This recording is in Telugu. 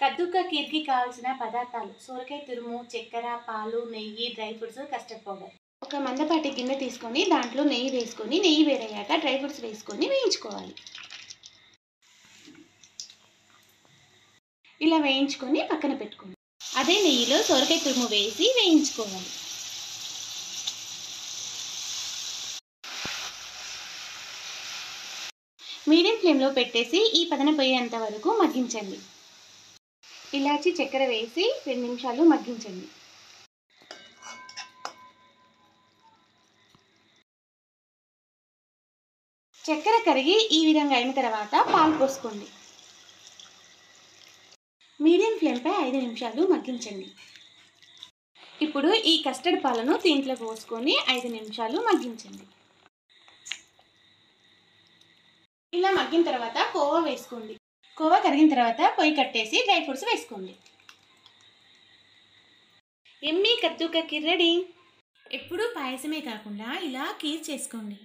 కద్దుక్క కీర్కి కావాల్సిన పదార్థాలు. సోరకాయ తురుము చక్కెర పాలు నెయ్యి డ్రై ఫ్రూట్స్ కస్టర్డ్ పౌడర్. ఒక మందపాటి గిన్నె తీసుకొని దాంట్లో నెయ్యి వేసుకొని నెయ్యి వేరయ్యాక డ్రై ఫ్రూట్స్ వేసుకొని వేయించుకోవాలి. ఇలా వేయించుకొని పక్కన పెట్టుకోండి. అదే నెయ్యిలో సొరకాయ తురుము వేసి వేయించుకోవాలి. మీడియం ఫ్లేమ్లో పెట్టేసి ఈ పదన పోయేంత వరకు మగ్గించండి. ఇలాచి చక్కెర వేసి రెండు నిమిషాలు మగ్గించండి. చక్కెర కరిగి ఈ విధంగా అయిన తర్వాత పాలు పోసుకోండి. మీడియం ఫ్లేమ్పై ఐదు నిమిషాలు మగ్గించండి. ఇప్పుడు ఈ కస్టర్డ్ పాలను దీంట్లో పోసుకొని ఐదు నిమిషాలు మగ్గించండి. ఇలా మగ్గిన తర్వాత కోవా వేసుకోండి. కోవా కరిగిన తర్వాత పొయ్యి కట్టేసి డ్రై ఫ్రూట్స్ వేసుకోండి. ఎమ్మి కద్దుక రెడీ. ఎప్పుడూ పాయసమే కాకుండా ఇలా కీర్ చేసుకోండి.